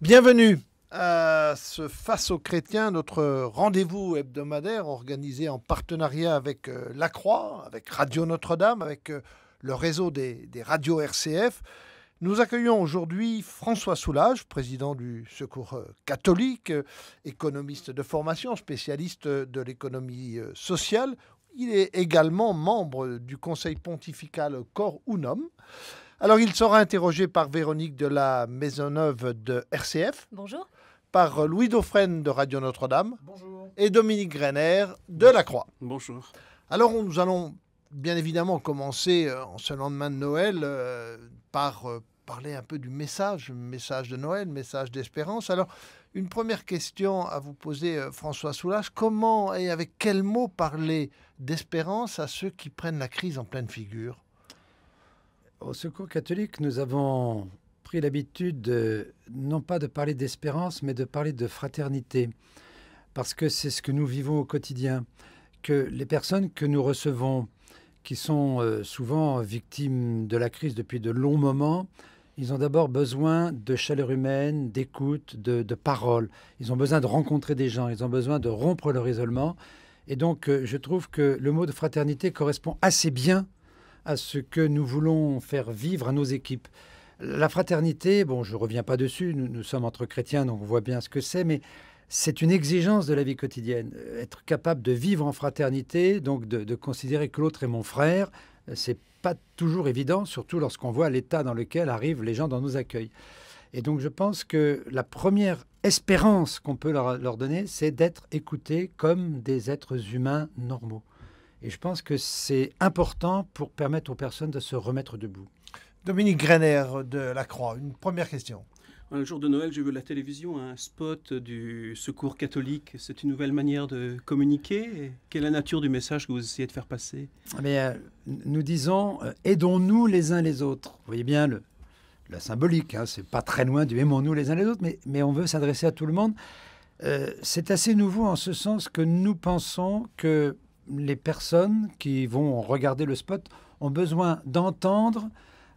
Bienvenue à ce Face aux chrétiens, notre rendez-vous hebdomadaire organisé en partenariat avec euh, La Croix, avec Radio Notre-Dame, avec euh, le réseau des, radios RCF. Nous accueillons aujourd'hui François Soulage, président du Secours euh, catholique, économiste de formation, spécialiste de l'économie sociale. Il est également membre du conseil pontifical Cor Unum. Alors, il sera interrogé par Véronique de la Maisonneuve de RCF. Bonjour. Par Louis Dauphren de Radio Notre-Dame. Bonjour. Et Dominique Greiner de La Croix. Bonjour. Alors, nous allons bien évidemment commencer euh, en ce lendemain de Noël euh, par euh, parler un peu du message, message de Noël, message d'espérance. Alors, une première question à vous poser, François Soulage. Comment et avec quels mots parler d'espérance à ceux qui prennent la crise en pleine figure? Au Secours catholique, nous avons pris l'habitude non pas de parler d'espérance, mais de parler de fraternité, parce que c'est ce que nous vivons au quotidien, que les personnes que nous recevons, qui sont euh, souvent victimes de la crise depuis de longs moments, ils ont d'abord besoin de chaleur humaine, d'écoute, de, de parole. Ils ont besoin de rencontrer des gens, ils ont besoin de rompre leur isolement. Et donc, euh, je trouve que le mot de fraternité correspond assez bien à ce que nous voulons faire vivre à nos équipes. La fraternité, bon, je ne reviens pas dessus, nous, nous, sommes entre chrétiens, donc on voit bien ce que c'est, mais c'est une exigence de la vie quotidienne. Être capable de vivre en fraternité, donc de, considérer que l'autre est mon frère, c'est pas toujours évident, surtout lorsqu'on voit l'état dans lequel arrivent les gens dans nos accueils. Et donc je pense que la première espérance qu'on peut leur donner, c'est d'être écoutés comme des êtres humains normaux. Et je pense que c'est important pour permettre aux personnes de se remettre debout. Dominique Greiner de La Croix, une première question. Un jour de Noël, j'ai vu à la télévision un spot du Secours catholique. C'est une nouvelle manière de communiquer? Quelle est la nature du message que vous essayez de faire passer? Mais euh, nous disons euh, aidons-nous les uns les autres. Vous voyez bien le, la symbolique. Hein, c'est pas très loin du aimons-nous les uns les autres, mais, mais on veut s'adresser à tout le monde. Euh, c'est assez nouveau en ce sens que nous pensons que les personnes qui vont regarder le spot ont besoin d'entendre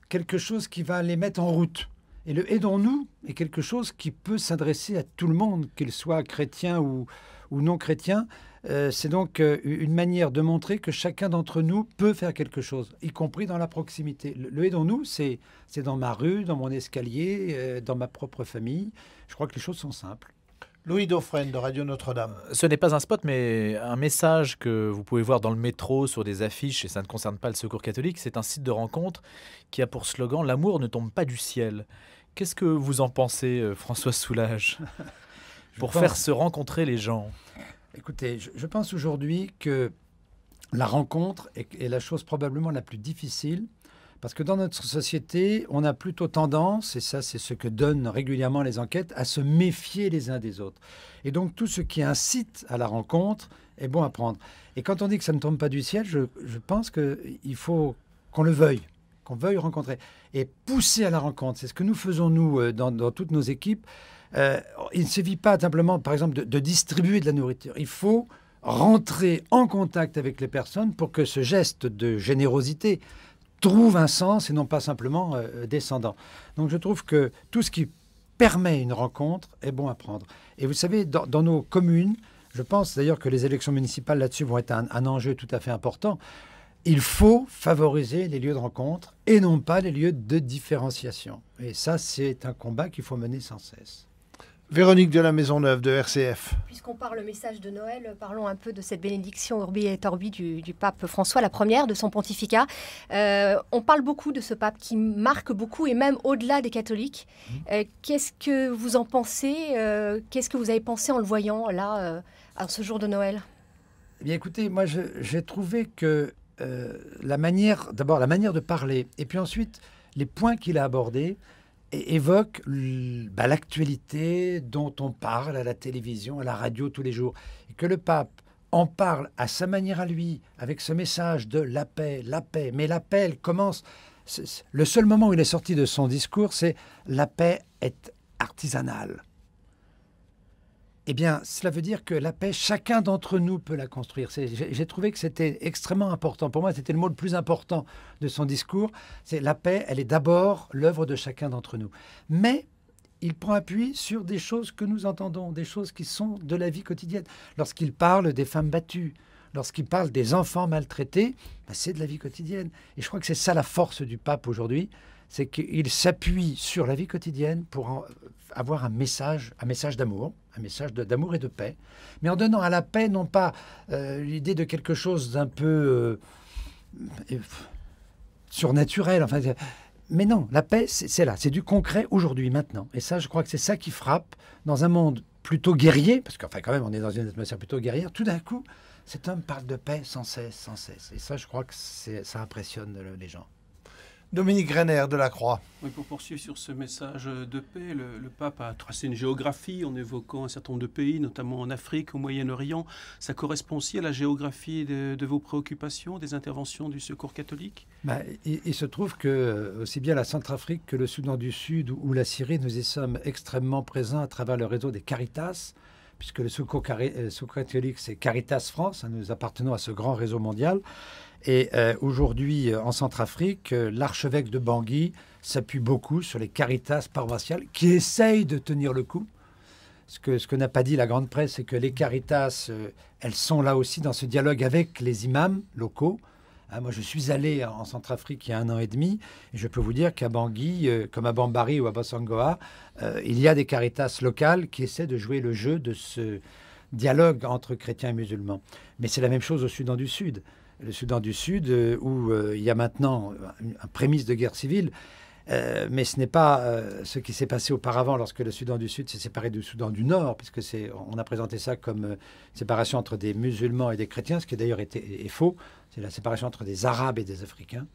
quelque chose qui va les mettre en route. Et le aidons-nous est quelque chose qui peut s'adresser à tout le monde, qu'il soit chrétien ou, non chrétien. Euh, c'est donc euh, une manière de montrer que chacun d'entre nous peut faire quelque chose, y compris dans la proximité. Le, le aidons-nous, c'est dans ma rue, dans mon escalier, euh, dans ma propre famille. Je crois que les choses sont simples. Louis Dauphren de Radio Notre-Dame. Ce n'est pas un spot, mais un message que vous pouvez voir dans le métro, sur des affiches, et ça ne concerne pas le Secours catholique. C'est un site de rencontre qui a pour slogan L'amour ne tombe pas du ciel. Qu'est-ce que vous en pensez, euh, François Soulage, pour pense... faire se rencontrer les gens? Écoutez, je, je pense aujourd'hui que la rencontre est, est, la chose probablement la plus difficile parce que dans notre société, on a plutôt tendance, et ça c'est ce que donnent régulièrement les enquêtes, à se méfier les uns des autres. Et donc tout ce qui incite à la rencontre est bon à prendre. Et quand on dit que ça ne tombe pas du ciel, je, pense qu'il faut qu'on le veuille qu'on veuille rencontrer et pousser à la rencontre. C'est ce que nous faisons, nous, euh, dans, toutes nos équipes. Euh, il ne suffit pas simplement, par exemple, de, distribuer de la nourriture. Il faut rentrer en contact avec les personnes pour que ce geste de générosité trouve un sens et non pas simplement euh, descendant. Donc je trouve que tout ce qui permet une rencontre est bon à prendre. Et vous savez, dans, nos communes, je pense d'ailleurs que les élections municipales là-dessus vont être un enjeu tout à fait important il faut favoriser les lieux de rencontre et non pas les lieux de différenciation. Et ça, c'est un combat qu'il faut mener sans cesse. Véronique de la Maisonneuve de RCF. Puisqu'on parle le message de Noël, parlons un peu de cette bénédiction Urbi et Orbi du, du, pape François, la première de son pontificat. Euh, on parle beaucoup de ce pape qui marque beaucoup et même au-delà des catholiques. Euh, Qu'est-ce que vous en pensez euh, Qu'est-ce que vous avez pensé en le voyant là, à ce jour de Noël? Eh Bien écoutez, moi j'ai trouvé que euh, la manière, d'abord la manière de parler, et puis ensuite les points qu'il a abordés évoquent bah, l'actualité dont on parle à la télévision, à la radio tous les jours, et que le pape en parle à sa manière à lui, avec ce message de la paix, la paix. Mais la paix, elle commence. Le seul moment où il est sorti de son discours, c'est la paix est artisanale eh bien, cela veut dire que la paix, chacun d'entre nous peut la construire. J'ai trouvé que c'était extrêmement important. Pour moi, c'était le mot le plus important de son discours. C'est la paix, elle est d'abord l'œuvre de chacun d'entre nous. Mais il prend appui sur des choses que nous entendons, des choses qui sont de la vie quotidienne. Lorsqu'il parle des femmes battues, lorsqu'il parle des enfants maltraités, ben, c'est de la vie quotidienne. Et je crois que c'est ça la force du pape aujourd'hui, c'est qu'il s'appuie sur la vie quotidienne pour avoir un message, un message d'amour, un message d'amour et de paix, mais en donnant à la paix non pas euh, l'idée de quelque chose d'un peu euh, surnaturel, enfin, mais non, la paix, c'est là, c'est du concret aujourd'hui, maintenant. Et ça, je crois que c'est ça qui frappe dans un monde plutôt guerrier, parce qu'enfin, quand même, on est dans une atmosphère plutôt guerrière. Tout d'un coup, cet homme parle de paix sans cesse, sans cesse. Et ça, je crois que ça impressionne les gens. Dominique Renner de la Croix. Oui, pour poursuivre sur ce message de paix, le, pape a tracé une géographie en évoquant un certain nombre de pays, notamment en Afrique, au Moyen-Orient. Ça correspond aussi à la géographie de, vos préoccupations, des interventions du Secours catholique? Bah, il, se trouve que euh, aussi bien la Centrafrique que le Soudan du Sud ou, la Syrie, nous y sommes extrêmement présents à travers le réseau des Caritas puisque le Secours, euh, catholique, c'est Caritas France, hein, nous appartenons à ce grand réseau mondial. Et euh, aujourd'hui, euh, en Centrafrique, euh, l'archevêque de Bangui s'appuie beaucoup sur les caritas paroissiales qui essayent de tenir le coup. Ce que, ce n'a pas dit la grande presse, c'est que les caritas, elles sont là aussi dans ce dialogue avec les imams locaux. Ah, moi, je suis allé en Centrafrique il y a un an et demi, et je peux vous dire qu'à Bangui, comme à Bambari ou à Bassangoa, il y a des caritas locales qui essaient de jouer le jeu de ce dialogue entre chrétiens et musulmans. Mais c'est la même chose au Soudan du Sud le Soudan du Sud, euh, où euh, il y a maintenant un, prémisse de guerre civile. Euh, mais ce n'est pas ce qui s'est passé auparavant lorsque le Soudan du Sud s'est séparé du Soudan du Nord, puisque on a présenté ça comme séparation entre des musulmans et des chrétiens, ce qui d'ailleurs est, est, faux. C'est la séparation entre des Arabes et des Africains.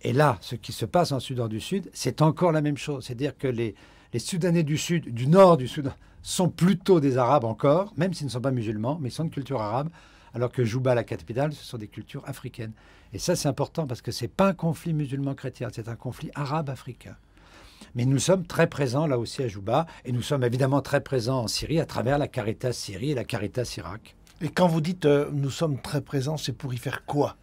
Et là, ce qui se passe en Soudan du Sud, c'est encore la même chose. C'est-à-dire que les, les Soudanais du Sud, du Nord du Soudan, sont plutôt des Arabes encore, même s'ils ne sont pas musulmans, mais ils sont de culture arabe alors que Jouba, la capitale, ce sont des cultures africaines. Et ça, c'est important parce que ce n'est pas un conflit musulman-chrétien, c'est un conflit arabe-africain. Mais nous sommes très présents là aussi à Jouba, et nous sommes évidemment très présents en Syrie à travers la Caritas Syrie et la Caritas Irak. Et quand vous dites euh, nous sommes très présents, c'est pour y faire quoi?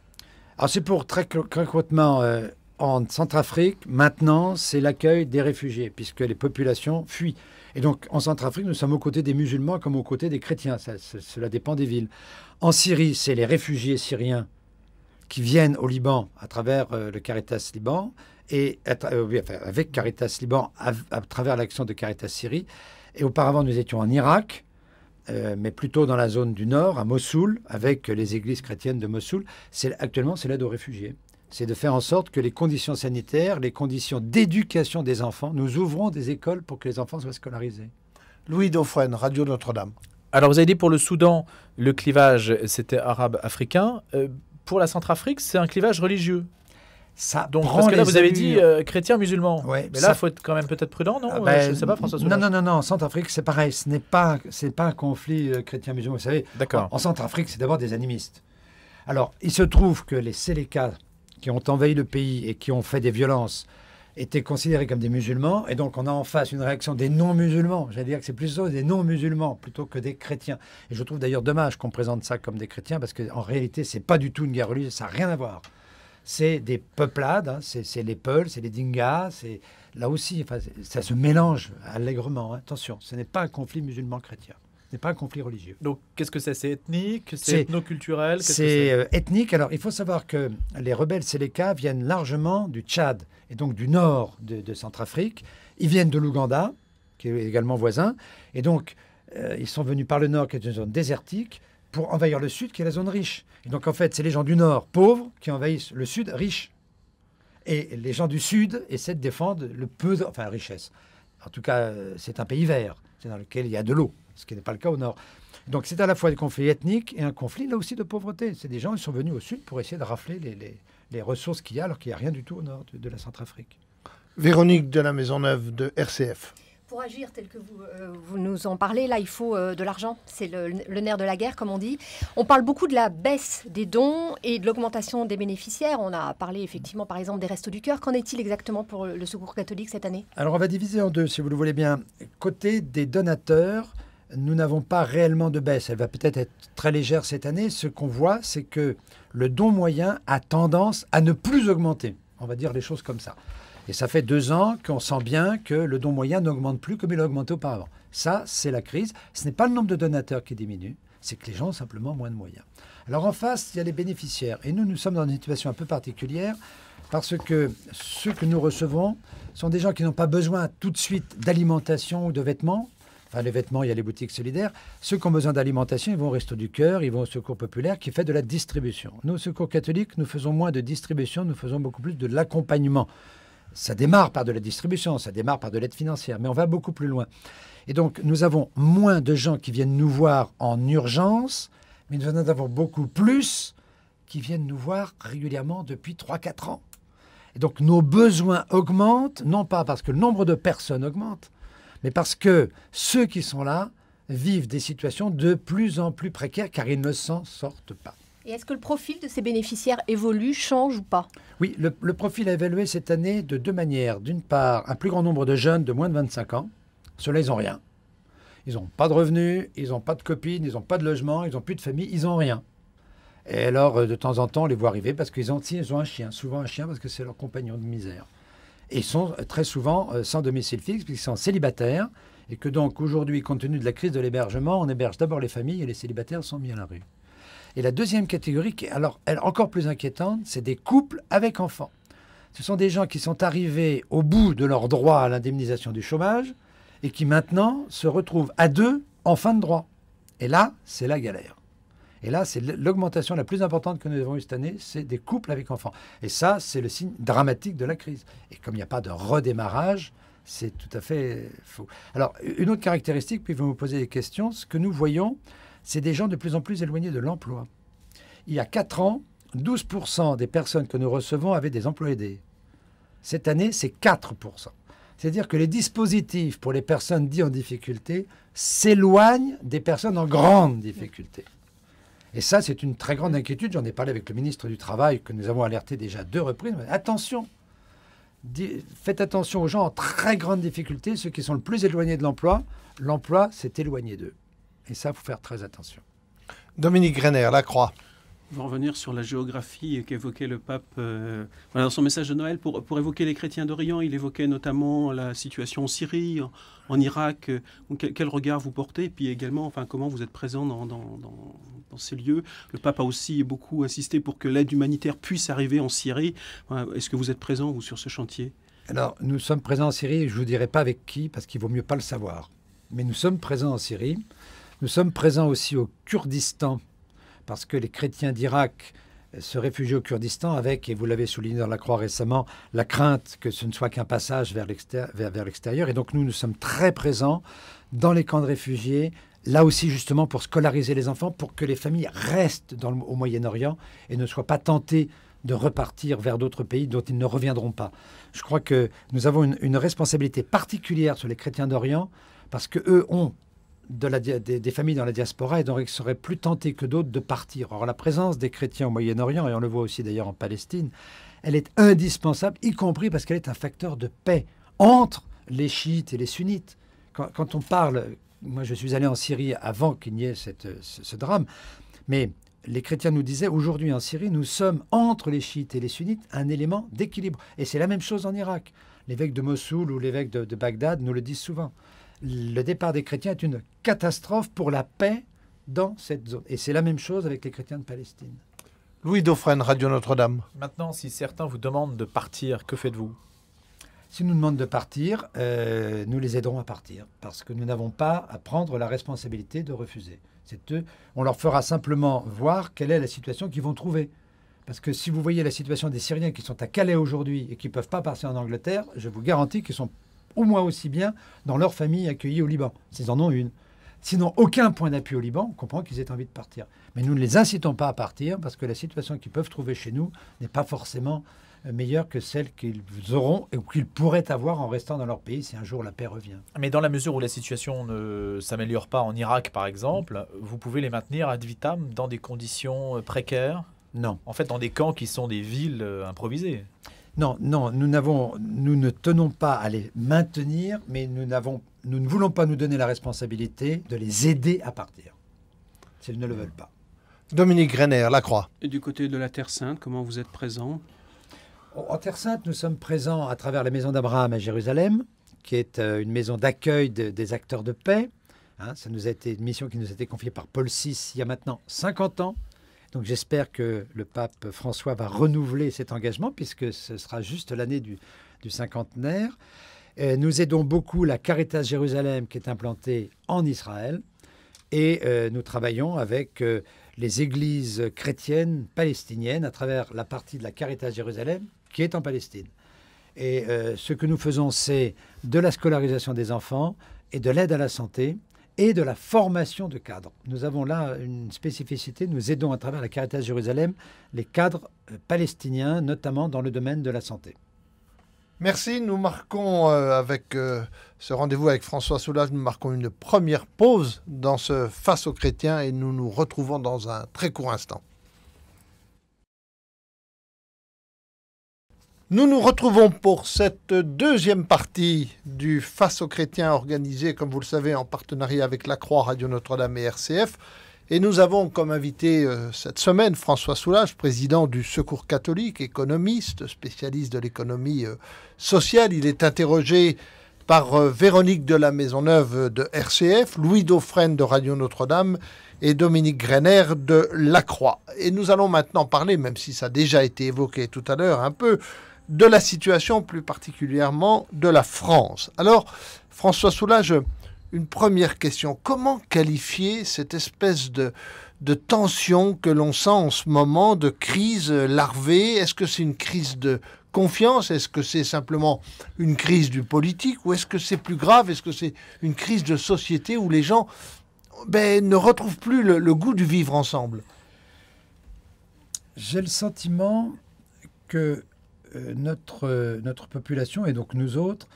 Alors c'est pour très concrètement euh, en Centrafrique, maintenant, c'est l'accueil des réfugiés, puisque les populations fuient. Et donc, en Centrafrique, nous sommes aux côtés des musulmans comme aux côtés des chrétiens. cela dépend des villes. En Syrie, c'est les réfugiés syriens qui viennent au Liban à travers euh, le Caritas Liban et euh, avec Caritas Liban à, travers l'action de Caritas Syrie. Et auparavant, nous étions en Irak, euh, mais plutôt dans la zone du nord, à Mossoul, avec les églises chrétiennes de Mossoul. Actuellement, c'est l'aide aux réfugiés c'est de faire en sorte que les conditions sanitaires, les conditions d'éducation des enfants, nous ouvrons des écoles pour que les enfants soient scolarisés. Louis Dauphren, Radio Notre-Dame. Alors vous avez dit pour le Soudan, le clivage c'était arabe-africain. Euh, pour la Centrafrique, c'est un clivage religieux. Ça Donc, parce que là, vous avez dit euh, chrétien-musulman. mais là, il faut être quand même peut-être prudent, non? ah ben, Je ne sais pas, François Non, non, non, non. En Centrafrique, c'est pareil. Ce n'est pas, c'est pas un conflit euh, chrétien-musulman. Vous savez, D'accord. En, Centrafrique, c'est d'abord des animistes. Alors, il se trouve que les Sélékas qui ont envahi le pays et qui ont fait des violences étaient considérés comme des musulmans, et donc on a en face une réaction des non-musulmans. J'allais dire que c'est plutôt des non-musulmans plutôt que des chrétiens. Et je trouve d'ailleurs dommage qu'on présente ça comme des chrétiens, parce qu'en réalité, c'est pas du tout une guerre religieuse, ça n'a rien à voir. C'est des peuplades, hein, c'est les Peuls, c'est les Dingas, c'est là aussi, enfin, ça se mélange allègrement. Hein. Attention, ce n'est pas un conflit musulman-chrétien n'est pas un conflit religieux. Donc, qu'est-ce que c'est? C'est ethnique? C'est ethnoculturel? C'est euh, ethnique. Alors, il faut savoir que les rebelles Séléka viennent largement du Tchad et donc du nord de, Centrafrique. Ils viennent de l'Ouganda, qui est également voisin. Et donc, euh, ils sont venus par le nord, qui est une zone désertique, pour envahir le sud, qui est la zone riche. Et donc, en fait, c'est les gens du nord pauvres qui envahissent le sud riche. Et les gens du sud essaient de défendre le peu, de, enfin, la richesse. En tout cas, euh, c'est un pays vert, c'est dans lequel il y a de l'eau ce qui n'est pas le cas au nord. Donc c'est à la fois des conflits ethniques et un conflit là aussi de pauvreté. C'est des gens qui sont venus au sud pour essayer de rafler les, ressources qu'il y a alors qu'il n'y a rien du tout au nord de, la Centrafrique. Véronique de la Maisonneuve de RCF. Pour agir tel que vous, euh, vous, nous en parlez, là, il faut euh, de l'argent. C'est le, nerf de la guerre, comme on dit. On parle beaucoup de la baisse des dons et de l'augmentation des bénéficiaires. On a parlé effectivement, par exemple, des Restos du Cœur. Qu'en est-il exactement pour le Secours catholique cette année? Alors, on va diviser en deux, si vous le voulez bien. Côté des donateurs, nous n'avons pas réellement de baisse. Elle va peut-être être très légère cette année. Ce qu'on voit, c'est que le don moyen a tendance à ne plus augmenter. On va dire les choses comme ça. Et ça fait deux ans qu'on sent bien que le don moyen n'augmente plus comme il a augmenté auparavant. Ça, c'est la crise. Ce n'est pas le nombre de donateurs qui diminue, c'est que les gens ont simplement moins de moyens. Alors en face, il y a les bénéficiaires. Et nous, nous sommes dans une situation un peu particulière parce que ceux que nous recevons sont des gens qui n'ont pas besoin tout de suite d'alimentation ou de vêtements. Les vêtements, il y a les boutiques solidaires. Ceux qui ont besoin d'alimentation, ils vont au Resto du Cœur, ils vont au Secours Populaire qui fait de la distribution. Nous, au Secours catholique, nous faisons moins de distribution, nous faisons beaucoup plus de l'accompagnement. Ça démarre par de la distribution, ça démarre par de l'aide financière, mais on va beaucoup plus loin. Et donc, nous avons moins de gens qui viennent nous voir en urgence, mais nous en avons beaucoup plus qui viennent nous voir régulièrement depuis 3-4 ans. Et donc, nos besoins augmentent, non pas parce que le nombre de personnes augmente, mais parce que ceux qui sont là vivent des situations de plus en plus précaires car ils ne s'en sortent pas. Et est-ce que le profil de ces bénéficiaires évolue, change ou pas? Oui, le, le profil a évolué cette année de deux manières. D'une part, un plus grand nombre de jeunes de moins de 25 ans. Ceux-là, ils n'ont rien. Ils n'ont pas de revenus, ils n'ont pas de copines, ils n'ont pas de logement, ils n'ont plus de famille, ils n'ont rien. Et alors, euh, de temps en temps, on les voit arriver parce qu'ils ont, si, ils ont un chien, souvent un chien parce que c'est leur compagnon de misère. Et ils sont euh, très souvent euh, sans domicile fixe puisqu'ils sont célibataires et que donc aujourd'hui, compte tenu de la crise de l'hébergement, on héberge d'abord les familles et les célibataires sont mis à la rue. Et la deuxième catégorie, qui est alors encore plus inquiétante, c'est des couples avec enfants. Ce sont des gens qui sont arrivés au bout de leur droit à l'indemnisation du chômage et qui maintenant se retrouvent à deux en fin de droit. Et là, c'est la galère. Et là, c'est l'augmentation la plus importante que nous avons eue cette année, c'est des couples avec enfants. Et ça, c'est le signe dramatique de la crise. Et comme il n'y a pas de redémarrage, c'est tout à fait faux. Alors, une autre caractéristique, puis vous me poser des questions, ce que nous voyons, c'est des gens de plus en plus éloignés de l'emploi. Il y a 4 ans, 12% des personnes que nous recevons avaient des emplois aidés. Cette année, c'est 4%. C'est-à-dire que les dispositifs pour les personnes dites en difficulté s'éloignent des personnes en grande difficulté. Et ça, c'est une très grande inquiétude. J'en ai parlé avec le ministre du Travail, que nous avons alerté déjà deux reprises. Attention, faites attention aux gens en très grande difficulté, ceux qui sont le plus éloignés de l'emploi. L'emploi s'est éloigné d'eux. Et ça, il faut faire très attention. Dominique Greiner, La Croix. On va revenir sur la géographie qu'évoquait le pape euh, dans son message de Noël. Pour, pour évoquer les chrétiens d'Orient, il évoquait notamment la situation en Syrie, en, Irak. Quel, quel, regard vous portez? Puis également, enfin, comment vous êtes présent dans, ces lieux? Le pape a aussi beaucoup insisté pour que l'aide humanitaire puisse arriver en Syrie. Est-ce que vous êtes présent, vous, sur ce chantier? Alors, nous sommes présents en Syrie. Je ne vous dirai pas avec qui, parce qu'il vaut mieux pas le savoir. Mais nous sommes présents en Syrie. Nous sommes présents aussi au Kurdistan, parce que les chrétiens d'Irak se réfugient au Kurdistan avec, et vous l'avez souligné dans la Croix récemment, la crainte que ce ne soit qu'un passage vers l'extérieur. Et donc nous, nous sommes très présents dans les camps de réfugiés, là aussi justement pour scolariser les enfants, pour que les familles restent au Moyen-Orient et ne soient pas tentées de repartir vers d'autres pays dont ils ne reviendront pas. Je crois que nous avons une, une responsabilité particulière sur les chrétiens d'Orient parce qu'eux ont des, familles dans la diaspora et donc ils seraient plus tentés que d'autres de partir. Or, la présence des chrétiens au Moyen-Orient, et on le voit aussi d'ailleurs en Palestine, elle est indispensable, y compris parce qu'elle est un facteur de paix entre les chiites et les sunnites. Quand, on parle, moi je suis allé en Syrie avant qu'il n'y ait cette, ce, drame, mais les chrétiens nous disaient aujourd'hui en Syrie, nous sommes entre les chiites et les sunnites un élément d'équilibre. Et c'est la même chose en Irak. L'évêque de Mossoul ou l'évêque de Bagdad nous le disent souvent le départ des chrétiens est une catastrophe pour la paix dans cette zone. Et c'est la même chose avec les chrétiens de Palestine. Louis Dauphren, Radio Notre-Dame. Maintenant, si certains vous demandent de partir, que faites-vous? S'ils nous demandent de partir, euh, nous les aiderons à partir, parce que nous n'avons pas à prendre la responsabilité de refuser. C'est eux. On leur fera simplement voir quelle est la situation qu'ils vont trouver. Parce que si vous voyez la situation des Syriens qui sont à Calais aujourd'hui et qui ne peuvent pas passer en Angleterre, je vous garantis qu'ils sont au moins aussi bien dans leur famille accueillie au Liban, s'ils en ont une. Sinon, aucun point d'appui au Liban, on comprend qu'ils aient envie de partir. Mais nous ne les incitons pas à partir parce que la situation qu'ils peuvent trouver chez nous n'est pas forcément meilleure que celle qu'ils auront ou qu'ils pourraient avoir en restant dans leur pays si un jour la paix revient. Mais dans la mesure où la situation ne s'améliore pas en Irak, par exemple, vous pouvez les maintenir ad vitam dans des conditions précaires? Non. En fait, dans des camps qui sont des villes improvisées non, non, nous, n'avons, nous ne tenons pas à les maintenir, mais nous, n'avons, nous ne voulons pas nous donner la responsabilité de les aider à partir, s'ils ne le veulent pas. Dominique Greiner, La Croix. Et du côté de la Terre Sainte, comment vous êtes présent? En Terre Sainte, nous sommes présents à travers la Maison d'Abraham à Jérusalem, qui est euh, une maison d'accueil des acteurs de paix. Hein, ça nous a été une mission qui nous a été confiée par Paul VI il y a maintenant 50 ans. Donc j'espère que le pape François va renouveler cet engagement, puisque ce sera juste l'année du, cinquantenaire. nous aidons beaucoup la Caritas Jérusalem, qui est implantée en Israël. Et euh, nous travaillons avec euh, les églises chrétiennes palestiniennes à travers la partie de la Caritas Jérusalem qui est en Palestine. Et euh, ce que nous faisons, c'est de la scolarisation des enfants et de l'aide à la santé et de la formation de cadres. Nous avons là une spécificité, nous aidons à travers la Caritas Jérusalem les cadres palestiniens, notamment dans le domaine de la santé. Merci. Nous marquons euh, avec euh, ce rendez-vous avec François Soulage, nous marquons une première pause dans ce Face aux chrétiens et nous nous retrouvons dans un très court instant. Nous nous retrouvons pour cette deuxième partie du Face aux chrétiens organisé, comme vous le savez, en partenariat avec la Croix, Radio Notre-Dame et RCF. Et nous avons comme invité euh, cette semaine François Soulage, président du Secours catholique, économiste, spécialiste de l'économie euh, sociale. Il est interrogé par euh, Véronique de la Maisonneuve de RCF, Louis Dauphren de Radio Notre-Dame et Dominique Greiner de La Croix. Et nous allons maintenant parler, même si ça a déjà été évoqué tout à l'heure un peu, de la situation, plus particulièrement de la France. Alors, François Soulage, une première question. Comment qualifier cette espèce de, de tension que l'on sent en ce moment, de crise larvée? Est-ce que c'est une crise de confiance? Est-ce que c'est simplement une crise du politique? Ou est-ce que c'est plus grave? Est-ce que c'est une crise de société où les gens ben, ne retrouvent plus le, goût du vivre ensemble? J'ai le sentiment que notre, notre population, et donc nous autres,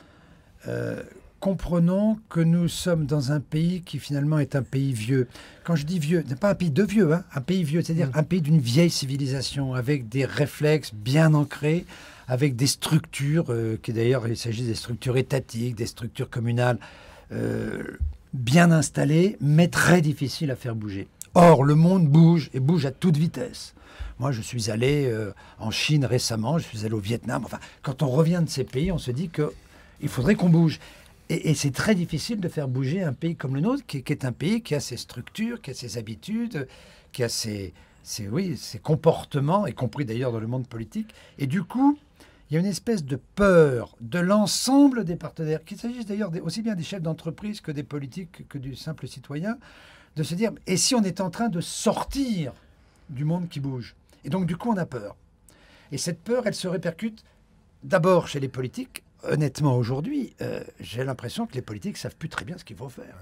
euh, comprenons que nous sommes dans un pays qui finalement est un pays vieux. Quand je dis vieux, n'est pas un pays de vieux, hein, un pays vieux, c'est-à-dire mm. un pays d'une vieille civilisation, avec des réflexes bien ancrés, avec des structures, euh, qui d'ailleurs il s'agit des structures étatiques, des structures communales euh, bien installées, mais très difficiles à faire bouger. Or, le monde bouge et bouge à toute vitesse. Moi, je suis allé euh, en Chine récemment, je suis allé au Vietnam. Enfin, quand on revient de ces pays, on se dit que il faudrait qu'on bouge. Et, c'est très difficile de faire bouger un pays comme le nôtre, qui, est un pays qui a ses structures, qui a ses habitudes, qui a ses, oui, ses comportements, y compris d'ailleurs dans le monde politique. Et du coup, il y a une espèce de peur de l'ensemble des partenaires, qu'il s'agisse d'ailleurs aussi bien des chefs d'entreprise que des politiques, que du simple citoyen, de se dire, et si on est en train de sortir du monde qui bouge? Et donc du coup, on a peur. Et cette peur, elle se répercute d'abord chez les politiques, honnêtement, aujourd'hui, euh, j'ai l'impression que les politiques savent plus très bien ce qu'il faut faire.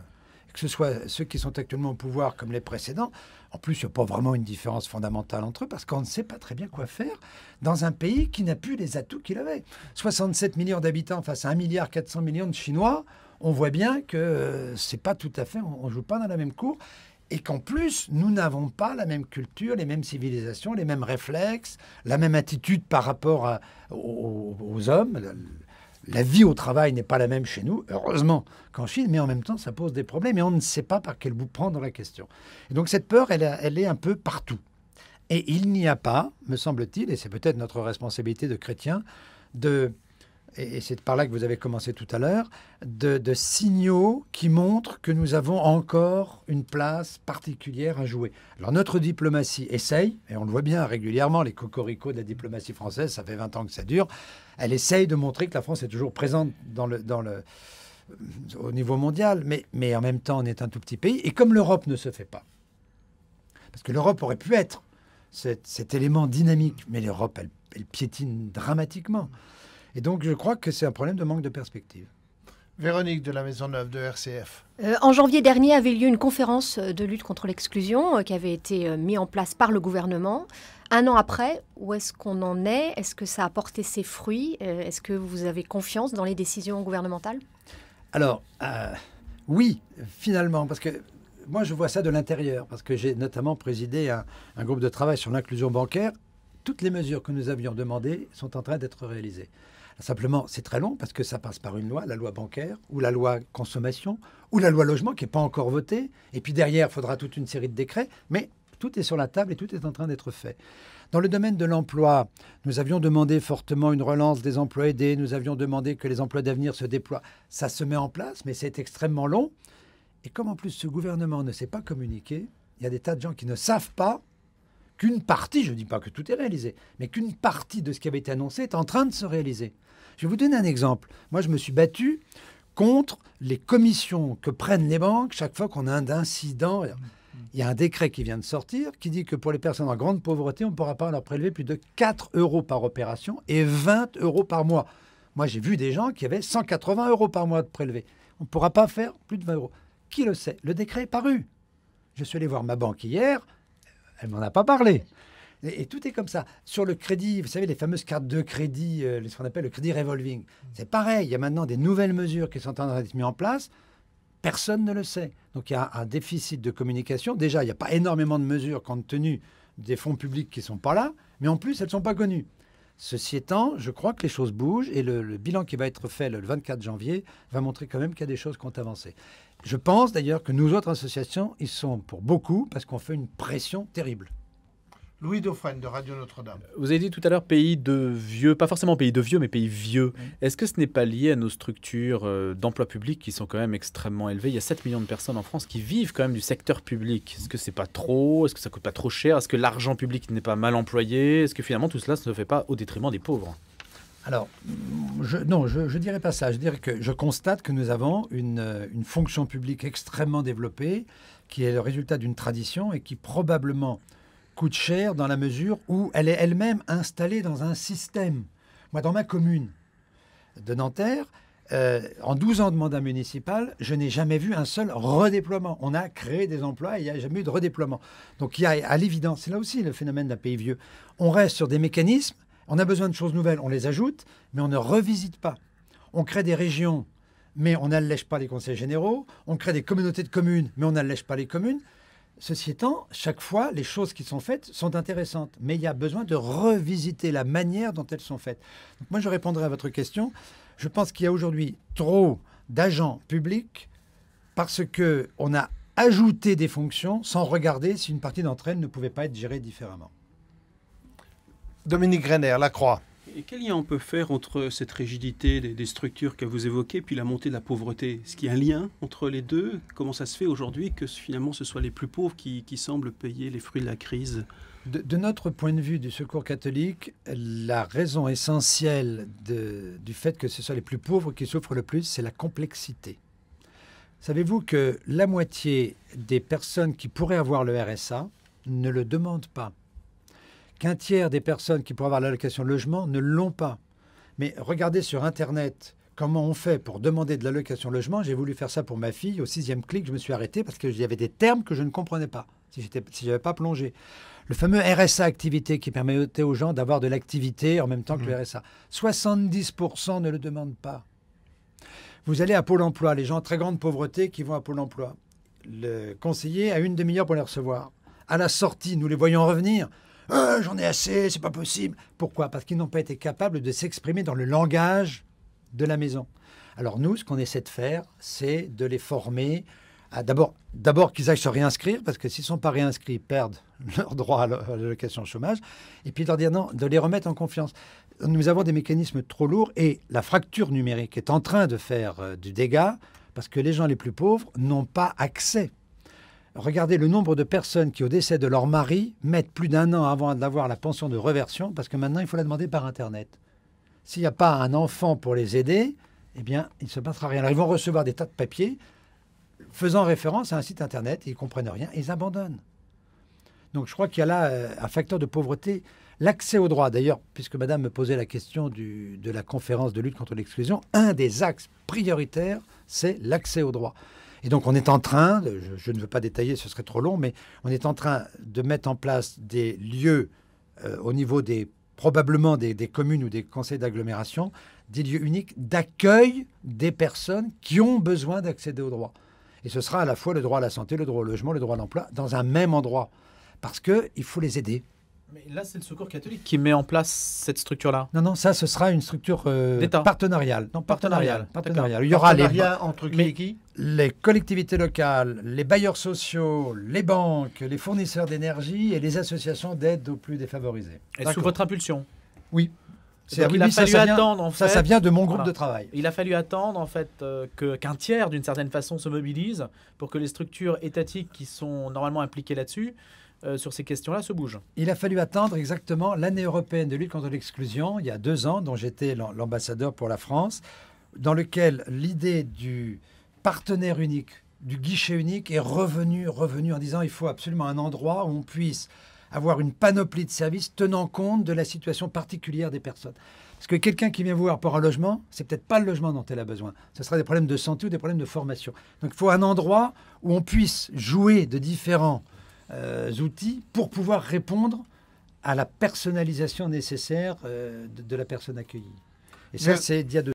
Que ce soit ceux qui sont actuellement au pouvoir comme les précédents, en plus, il n'y a pas vraiment une différence fondamentale entre eux parce qu'on ne sait pas très bien quoi faire dans un pays qui n'a plus les atouts qu'il avait. 67 millions d'habitants face à 1 milliard 400 millions de Chinois, on voit bien que euh, c'est pas tout à fait, on joue pas dans la même cour et qu'en plus, nous n'avons pas la même culture, les mêmes civilisations, les mêmes réflexes, la même attitude par rapport aux, hommes la vie au travail n'est pas la même chez nous, heureusement qu'en Chine, mais en même temps, ça pose des problèmes et on ne sait pas par quel bout prendre la question. Et donc cette peur, elle est un peu partout. Et il n'y a pas, me semble-t-il, et c'est peut-être notre responsabilité de chrétiens, de, et c'est par là que vous avez commencé tout à l'heure, de, signaux qui montrent que nous avons encore une place particulière à jouer. Alors notre diplomatie essaye, et on le voit bien régulièrement, les cocoricots de la diplomatie française, ça fait 20 ans que ça dure, elle essaye de montrer que la France est toujours présente au niveau mondial, mais, en même temps on est un tout petit pays, et comme l'Europe ne se fait pas, parce que l'Europe aurait pu être cet, élément dynamique, mais l'Europe, elle piétine dramatiquement. Et donc, je crois que c'est un problème de manque de perspective. Véronique de la Maisonneuve de RCF. Euh, en janvier dernier avait lieu une conférence de lutte contre l'exclusion euh, qui avait été euh, mise en place par le gouvernement. Un an après, où est-ce qu'on en est? Est-ce que ça a porté ses fruits? Est-ce que vous avez confiance dans les décisions gouvernementales? Alors, oui, finalement, parce que moi je vois ça de l'intérieur, parce que j'ai notamment présidé un, un groupe de travail sur l'inclusion bancaire. Toutes les mesures que nous avions demandées sont en train d'être réalisées. Simplement, c'est très long parce que ça passe par une loi, la loi bancaire, ou la loi consommation, ou la loi logement qui n'est pas encore votée. Et puis derrière, il faudra toute une série de décrets. Mais tout est sur la table et tout est en train d'être fait. Dans le domaine de l'emploi, nous avions demandé fortement une relance des emplois aidés, nous avions demandé que les emplois d'avenir se déploient. Ça se met en place, mais c'est extrêmement long. Et comme en plus ce gouvernement ne sait pas communiquer, il y a des tas de gens qui ne savent pas qu'une partie, je ne dis pas que tout est réalisé, mais qu'une partie de ce qui avait été annoncé est en train de se réaliser. Je vais vous donner un exemple. Moi, je me suis battu contre les commissions que prennent les banques chaque fois qu'on a un incident. Il y a un décret qui vient de sortir qui dit que pour les personnes en grande pauvreté, on ne pourra pas leur prélever plus de 4 euros par opération et 20 euros par mois. Moi, j'ai vu des gens qui avaient 180 euros par mois de prélevé. On ne pourra pas faire plus de 20 euros. Qui le sait? Le décret est paru. Je suis allé voir ma banque hier, elle m'en a pas parlé. Et, tout est comme ça. Sur le crédit, vous savez, les fameuses cartes de crédit, euh, ce qu'on appelle le crédit revolving, c'est pareil. Il y a maintenant des nouvelles mesures qui sont en train d'être mises en place. Personne ne le sait. Donc il y a un déficit de communication. Déjà, il n'y a pas énormément de mesures compte tenu des fonds publics qui ne sont pas là, mais en plus, elles ne sont pas connues. Ceci étant, je crois que les choses bougent et le, bilan qui va être fait le 24 janvier va montrer quand même qu'il y a des choses qui ont avancé. Je pense d'ailleurs que nous autres associations, ils sont pour beaucoup parce qu'on fait une pression terrible. Louis Dauphren de Radio Notre-Dame. Vous avez dit tout à l'heure pays de vieux, pas forcément pays de vieux, mais pays vieux. Est-ce que ce n'est pas lié à nos structures euh, d'emploi public qui sont quand même extrêmement élevées? Il y a 7 millions de personnes en France qui vivent quand même du secteur public. Est-ce que c'est pas trop? Est-ce que ça coûte pas trop cher? Est-ce que l'argent public n'est pas mal employé? Est-ce que finalement tout cela ne se fait pas au détriment des pauvres? Alors, non, je ne dirais pas ça. Je dirais que je constate que nous avons une, une, fonction publique extrêmement développée, qui est le résultat d'une tradition et qui probablement coûte cher dans la mesure où elle est elle-même installée dans un système. Moi, dans ma commune de Nanterre, euh, en 12 ans de mandat municipal, je n'ai jamais vu un seul redéploiement. On a créé des emplois et il n'y a jamais eu de redéploiement. Donc il y a à l'évidence, c'est là aussi le phénomène d'un pays vieux, on reste sur des mécanismes, on a besoin de choses nouvelles, on les ajoute, mais on ne revisite pas. On crée des régions, mais on n'allège pas les conseils généraux, on crée des communautés de communes, mais on n'allège pas les communes. Ceci étant, chaque fois, les choses qui sont faites sont intéressantes, mais il y a besoin de revisiter la manière dont elles sont faites. moi, je répondrai à votre question. Je pense qu'il y a aujourd'hui trop d'agents publics parce qu'on a ajouté des fonctions sans regarder si une partie d'entre elles ne pouvait pas être gérée différemment. Dominique Greiner, La Croix. Et quel lien on peut faire entre cette rigidité des, structures que vous évoquez, puis la montée de la pauvreté? Est-ce qu'il y a un lien entre les deux? Comment ça se fait aujourd'hui que finalement ce soit les plus pauvres qui, semblent payer les fruits de la crise? De, notre point de vue du Secours catholique, la raison essentielle du fait que ce soit les plus pauvres qui souffrent le plus, c'est la complexité. Savez-vous que la moitié des personnes qui pourraient avoir le RSA ne le demandent pas? Qu'un tiers des personnes qui pourraient avoir l'allocation logement ne l'ont pas. Mais regardez sur Internet comment on fait pour demander de l'allocation logement. J'ai voulu faire ça pour ma fille. Au sixième clic, je me suis arrêté parce qu'il y avait des termes que je ne comprenais pas si je si n'avais pas plongé. Le fameux RSA activité qui permettait aux gens d'avoir de l'activité en même temps que le mmh. RSA. 70% ne le demandent pas. Vous allez à Pôle emploi, les gens en très grande pauvreté qui vont à Pôle emploi. Le conseiller a une demi-heure pour les recevoir. À la sortie, nous les voyons revenir. Euh, j'en ai assez, c'est pas possible. Pourquoi? Parce qu'ils n'ont pas été capables de s'exprimer dans le langage de la maison. Alors nous, ce qu'on essaie de faire, c'est de les former d'abord, d'abord qu'ils aillent se réinscrire, parce que s'ils ne sont pas réinscrits, ils perdent leur droit à l'allocation chômage, et puis de leur dire non, de les remettre en confiance. Nous avons des mécanismes trop lourds, et la fracture numérique est en train de faire euh, du dégât, parce que les gens les plus pauvres n'ont pas accès Regardez le nombre de personnes qui, au décès de leur mari, mettent plus d'un an avant d'avoir la pension de reversion, parce que maintenant, il faut la demander par Internet. S'il n'y a pas un enfant pour les aider, eh bien, il ne se passera rien. Alors, ils vont recevoir des tas de papiers faisant référence à un site Internet, ils ne comprennent rien, ils abandonnent. Donc, je crois qu'il y a là euh, un facteur de pauvreté. L'accès au droit, d'ailleurs, puisque Madame me posait la question de la conférence de lutte contre l'exclusion, un des axes prioritaires, c'est l'accès au droit. Et donc on est en train, je, ne veux pas détailler, ce serait trop long, mais on est en train de mettre en place des lieux euh, au niveau des probablement des, communes ou des conseils d'agglomération, des lieux uniques d'accueil des personnes qui ont besoin d'accéder au droit. Et ce sera à la fois le droit à la santé, le droit au logement, le droit à l'emploi, dans un même endroit. Parce qu'il faut les aider. Mais là, c'est le Secours catholique qui met en place cette structure-là. Non, non, ça, ce sera une structure euh, partenariale. Non, partenariale. Partenariale. Il y aura les, entre qui mais- et qui? les collectivités locales, les bailleurs sociaux, les banques, les fournisseurs d'énergie et les associations d'aide aux plus défavorisés. Et sous votre impulsion. Oui. C'est Donc, oui, il a ça, fallu ça vient- attendre, en Ça, fait. ça vient de mon groupe Voilà. de travail. Il a fallu attendre en fait euh, que- qu'un tiers, d'une certaine façon, se mobilise pour que les structures étatiques qui sont normalement impliquées là-dessus, euh, sur ces questions-là, se bougent. Il a fallu attendre exactement l'année européenne de lutte contre l'exclusion, il y a deux ans, dont j'étais l'am- l'ambassadeur pour la France, dans lequel l'idée du partenaire unique, du guichet unique est revenue, revenue en disant il faut absolument un endroit où on puisse avoir une panoplie de services tenant compte de la situation particulière des personnes. Parce que quelqu'un qui vient vous voir pour un logement, c'est peut-être pas le logement dont elle a besoin. Ce sera des problèmes de santé ou des problèmes de formation. Donc il faut un endroit où on puisse jouer de différents euh, outils pour pouvoir répondre à la personnalisation nécessaire euh, de, de la personne accueillie. Et ça, c'est d'il y a deux